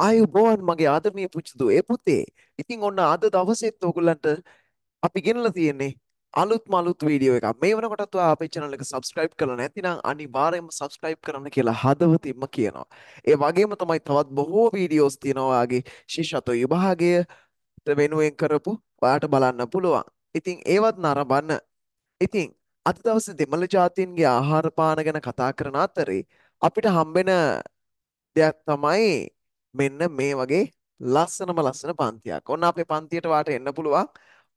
ආයුබෝවන් මගේ ආදරණීය පුංචි ඒ පුතේ. ඉතින් ඔන්න අද දවසෙත් ඕගොල්ලන්ට අපි ගෙනලා තියෙන්නේ අලුත්ම අලුත් වීඩියෝ එකක්. මේ වෙනකොටත් ඔයා අපේ channel එක subscribe කරලා නැතිනම් අනිවාර්යයෙන්ම subscribe කරන්න කියලා හදවතින්ම කියනවා. ඒ වගේම තමයි තවත් බොහෝ වීඩියෝස් තියෙනවා ඔයාගේ ශිෂ්‍යත්ව විභාගයට වෙනුවෙන් කරපු ඔයාට බලන්න පුළුවන්. ඉතින් ඒවත් නරඹන්න. ඉතින් අද දවසේ දෙමළ ජාතීන්ගේ ආහාර පාන ගැන කතා කරන අතරේ අපිට හම්බෙන දෙයක් තමයි මෙන්න මේ වගේ ලස්සනම ලස්සන පන්තියක්. ඔන්න අපේ පන්තියට වාට එන්න පුළුවන්.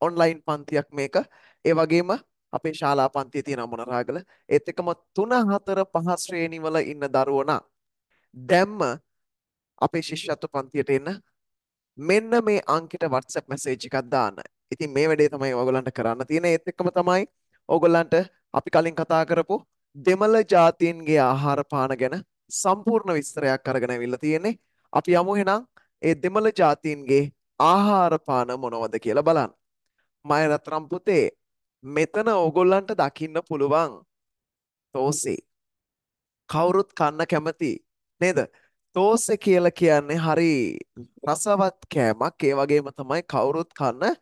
ඔන්ලයින් පන්තියක් මේක. ඒ වගේම අපේ ශාලා පන්තියේ තියෙන මොනරාගල. ඒත් එක්කම 3 4 5 ශ්‍රේණිවල ඉන්න දරුවෝ නම් දැම්ම අපේ ශිෂ්‍යත්ව පන්තියට එන්න මෙන්න මේ අංකෙට WhatsApp message එකක් දාන්න. ඉතින් මේ වැඩේ තමයි ඔයගොල්ලන්ට කරන්න තියෙන්නේ. ඒත් එක්කම තමයි ඔයගොල්ලන්ට අපි කලින් කතා කරපු දෙමළ ජාතීන්ගේ ආහාර පාන ගැන සම්පූර්ණ විස්තරයක් අරගෙන අවිල්ලා තියෙන්නේ. අපි යමු එහෙනම් ඒ දෙමළ ජාතීන්ගේ ආහාර පාන මොනවද කියලා බලන්න. මය රත්නම් පුතේ මෙතන ඕගොල්ලන්ට දකින්න පුළුවන් තෝසේ. කවුරුත් කන්න කැමති නේද? තෝසේ කියලා කියන්නේ හරි රසවත් කෑමක්. ඒ වගේම තමයි කවුරුත් කන්න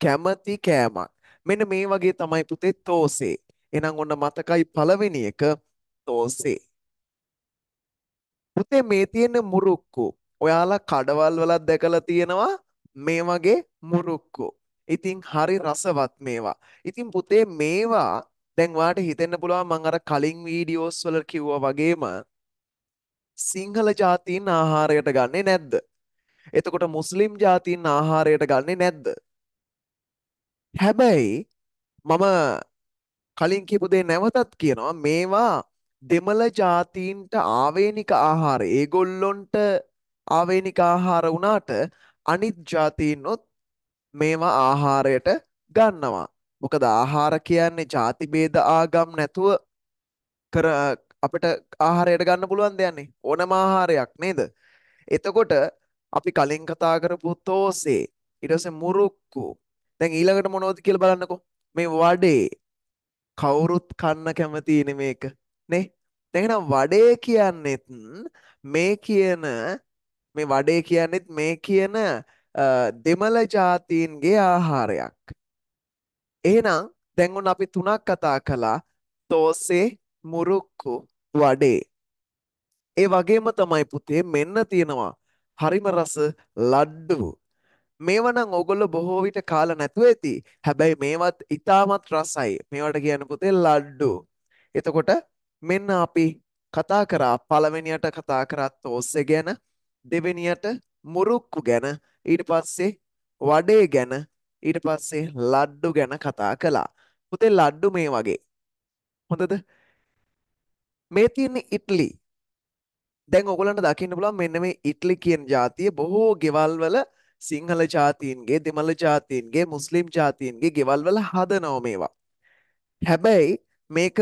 කැමති කෑමක්. මෙන්න මේ වගේ තමයි පුතේ තෝසේ. එහෙනම් ඔන්න මතකයි පළවෙනි එක තෝසේ. පුතේ මේ තියෙන මුරුක්කු. ඔයාලා කඩවල් වලත් දැකලා තියෙනවා මේ වගේ මුරුක්කු. ඉතින් හරි රසවත් මේවා. ඉතින් පුතේ මේවා දැන් ඔයාලට හිතෙන්න පුළුවන් මම අර කලින් වීඩියෝස් වල කිව්වා වගේම සිංහල ජාතීන් ආහාරයට ගන්නේ නැද්ද? එතකොට මුස්ලිම් ජාතීන් ආහාරයට ගන්නේ නැද්ද? හැබැයි මම කලින් කියපු දේ නැවතත් කියනවා මේවා දෙමළ ජාතීන්ට ආවේනික ආහාර ඒගොල්ලොන්ට ආවේනික ආහාර වුණාට අනිත් ජාතීන්ොත් මේවා ආහාරයට ගන්නවා. මොකද ආහාර කියන්නේ ಜಾති ભેද ආගම් නැතුව කර අපිට ආහාරයට ගන්න පුළුවන් දෙයක්නේ. ඕනම ආහාරයක් නේද? එතකොට අපි කලින් කතා කරපු තෝසේ ඊට පස්සේ මුරුක්කු දැන් ඊළඟට මොනවද කියලා බලන්නකෝ. මේ වඩේ කවුරුත් කන්න කැමතිනේ මේක. නේ දැන් එහෙනම් වඩේ කියන්නෙත් මේ කියන මේ වඩේ කියන්නෙත් මේ කියන දෙමළ ජාතීන්ගේ ආහාරයක්. එහෙනම් දැන් ඔන්න අපි තුනක් කතා කළා. තෝසේ, මුරුක්කු, වඩේ. ඒ වගේම තමයි පුතේ මෙන්න තියෙනවා හරිම රස ලඩ්ඩු. මේවා නම් ඕගොල්ලෝ බොහෝ විට කාලා නැතුව ඇති. හැබැයි මේවත් ඉතාමත් රසයි. මේවට කියන්නේ පුතේ ලඩ්ඩු. එතකොට මෙන්න අපි කතා කරා පළවෙනියට කතා කරා තෝස්සේ ගැන දෙවෙනියට මුරුක්කු ගැන ඊට පස්සේ වඩේ ගැන ඊට පස්සේ ලඩ්ඩු ගැන කතා කළා. පුතේ ලඩ්ඩු මේ වගේ. හොඳද? මේ තියෙන්නේ ඉට්ලි. දැන් ඔයගලන්ට දකින්න පුළුවන් මෙන්න මේ ඉට්ලි කියන ජාතිය බොහෝ ගෙවල් වල සිංහල ජාතීන්ගේ දෙමළ ජාතීන්ගේ මුස්ලිම් ජාතීන්ගේ ගෙවල් වල හදනව මේවා. හැබැයි මේක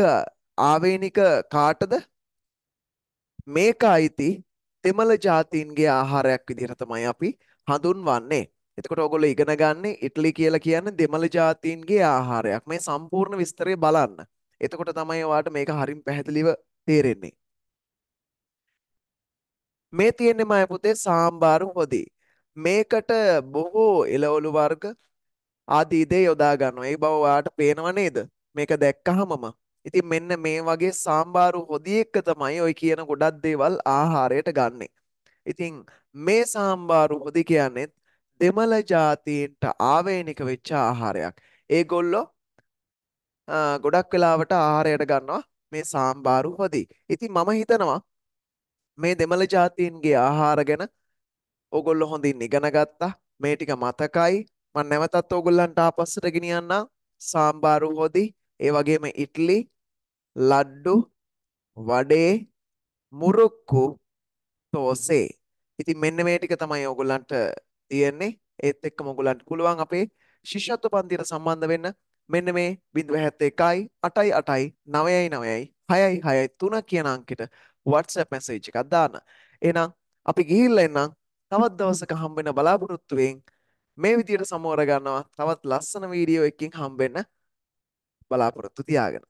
ආවේනික කාටද? මේක අයිති දෙමළ ජාතීන්ගේ ආහාරයක් විදිහට තමයි අපි හඳුන්වන්නේ. එතකොට ඔයගොල්ලෝ ඉගෙන ගන්නේ ඉටලි කියලා කියන්නේ දෙමළ ජාතීන්ගේ ආහාරයක්. මේ සම්පූර්ණ විස්තරය බලන්න. එතකොට තමයි ඔයාලට මේක හරින් පැහැදිලිව තේරෙන්නේ. මේ තියෙන්නේ මම පුතේ සාම්බාරු හොදි. මේකට බොහෝ එළවලු වර්ග ආදී දේ යොදා ගන්නවා. ඒ බව ඔයාලට පේනව නේද? මේක දැක්කහමම ඉතින් මෙන්න මේ වගේ සාම්බාරු හොදි එක්ක තමයි ඔය කියන ගොඩක් දේවල් ආහාරයට ගන්නෙ. ඉතින් මේ සාම්බාරු හොදි කියන්නේ දෙමළ ජාතීන්ට ආවේනික වෙච්ච ආහාරයක්. ඒගොල්ලෝ ගොඩක් වෙලාවට ආහාරයට ගන්නවා මේ සාම්බාරු හොදි. ඉතින් මම හිතනවා මේ දෙමළ ජාතීන්ගේ ආහාර ගැන ඕගොල්ලෝ හොඳින් ඉගෙන ගත්තා. මේ ටික මතකයි. මම නැවතත් ඕගොල්ලන්ට ආපස්සට ගෙනියන්නම්. සාම්බාරු හොදි ඒ වගේම ඉට්ලි ලඩ්ඩු වඩේ මුරුක්කු තෝසේ. ඉතින් මෙන්න මේ ටික තමයි ඕගොල්ලන්ට තියෙන්නේ. ඒත් එක්කම ඕගොල්ලන්ට පුළුවන් අපේ ශිෂ්‍යත්ව පන්තියට සම්බන්ධ වෙන්න. මෙන්න මේ 071යි 8යි 8යි 9යි 9යි 6යි 6යි 3 කියන අංකෙට WhatsApp message එකක් දාන්න. එහෙනම් අපි ගිහිල්ලා එන්නම්. තවත් දවසක හම්බ වෙන බලාපොරොත්තු වෙමින් මේ විදියට සමෝර ගන්නවා. තවත් ලස්සන වීඩියෝ එකකින් හම්බෙන්න. බලාපොරොත්තු තියාගෙන.